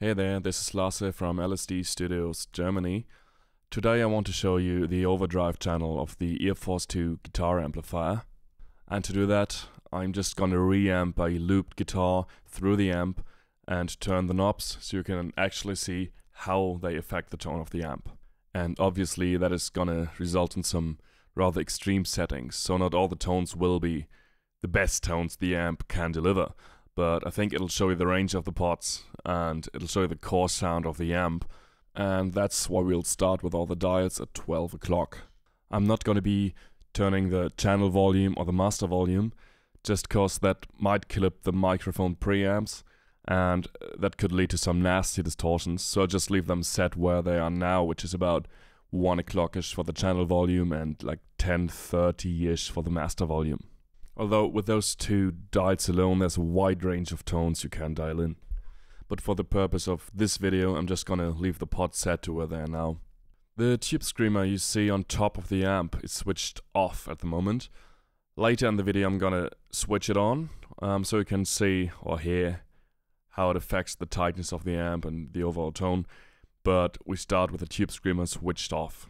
Hey there, this is Lasse from LSD Studios Germany. Today I want to show you the overdrive channel of the Earforce 2 guitar amplifier. And to do that, I'm just gonna reamp a looped guitar through the amp and turn the knobs so you can actually see how they affect the tone of the amp. And obviously that is gonna result in some rather extreme settings, so not all the tones will be the best tones the amp can deliver, but I think it'll show you the range of the pots and it'll show you the core sound of the amp, and that's why we'll start with all the dials at 12 o'clock. I'm not gonna be turning the channel volume or the master volume, just cause that might clip the microphone preamps, and uh, that could lead to some nasty distortions, so I just leave them set where they are now, which is about 1 o'clockish for the channel volume and like 10.30ish for the master volume. Although with those two dials alone there's a wide range of tones you can dial in. But for the purpose of this video I'm just gonna leave the pot set to where they are now. The tube screamer you see on top of the amp is switched off at the moment. Later in the video I'm gonna switch it on um, so you can see or hear how it affects the tightness of the amp and the overall tone but we start with the tube screamer switched off.